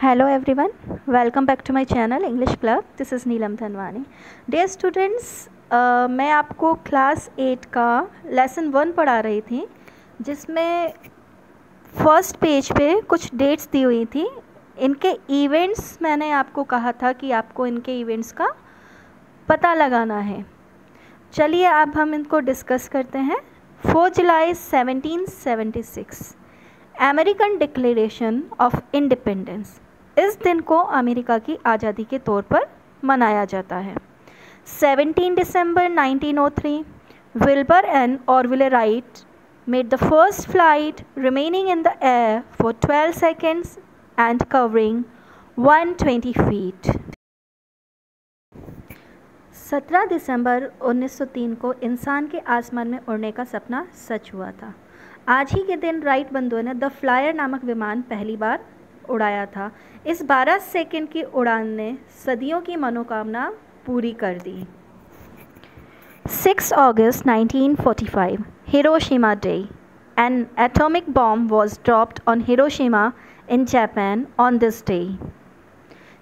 hello everyone. Welcome back to my channel english club. This is Neelam Dhanwani students uh, मैं आपको class eight का lesson one पढ़ा रही थी जिसमें फ़र्स्ट पेज पे कुछ डेट्स दी हुई थी। इनके इवेंट्स मैंने आपको कहा था कि आपको इनके इवेंट्स का पता लगाना है। चलिए अब हम इनको डिस्कस करते हैं। Four July 1776 American declaration of independence इस दिन को अमेरिका की आज़ादी के तौर पर मनाया जाता है। 17 December 1903 Wilbur and Orville Wright made the first flight remaining in the air for 12 seconds and covering 120 feet 17 दिसंबर 1903 को इंसान के आसमान में उड़ने का सपना सच हुआ था। आज ही के दिन राइट बंधुओं ने द फ्लायर नामक विमान पहली बार उड़ाया था। इस 12 सेकंड की उड़ान ने सदियों की मनोकामना पूरी कर दी। 6 August 1945 Hiroshima day. An atomic bomb was dropped on Hiroshima in Japan on this day.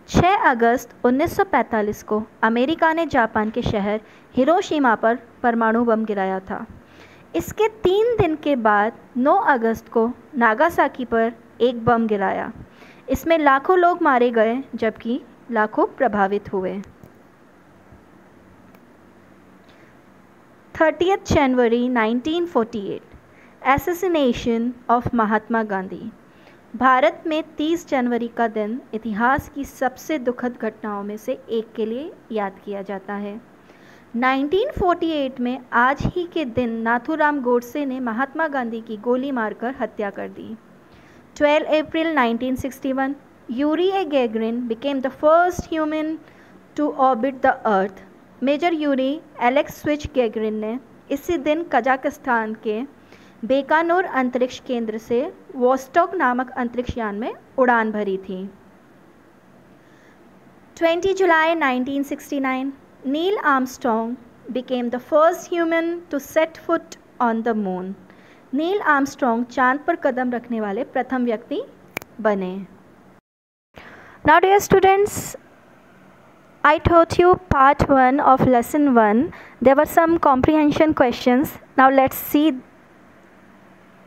6 अगस्त 1945 को अमेरिका ने जापान के शहर हिरोशिमा पर परमाणु बम गिराया था। इसके तीन दिन के बाद 9 अगस्त को नागासाकी पर एक बम गिराया। इसमें लाखों लोग मारे गए, जबकि लाखों प्रभावित हुए। Thirtieth January 1948 assassination of Mahatma Gandhi Bharat में 30 जनवरी का दिन इतिहास की सबसे दुखद घटनाओं में से एक के लिए याद किया जाता है। 1948 में आज ही के दिन नाथूराम गोडसे ने महात्मा गांधी की गोली मारकर हत्या कर दी। 12 April 1961, Yuri Gagarin became the first human to orbit the Earth. Major Yuri Alekseyevich Gagarin ने इसी दिन कजाकिस्तान के बेकानूर अंतरिक्ष केंद्र से वोस्टॉक नामक अंतरिक्ष यान में उड़ान भरी थी 20 July 1969 Neil Armstrong became the first human to set foot on the moon. Neil Armstrong चांद पर कदम रखने वाले प्रथम व्यक्ति बने now dear students I taught you part 1 of lesson 1. There were some comprehension questions. Now let's see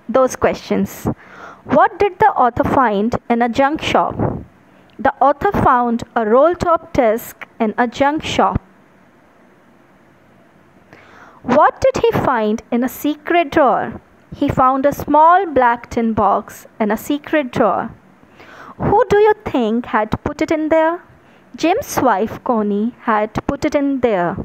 those questions. What did the author find in a junk shop? The author found a roll top desk in a junk shop. What did he find in a secret drawer? He found a small black tin box in a secret drawer. Who do you think had put it in there? Jim's wife Connie had put it in there.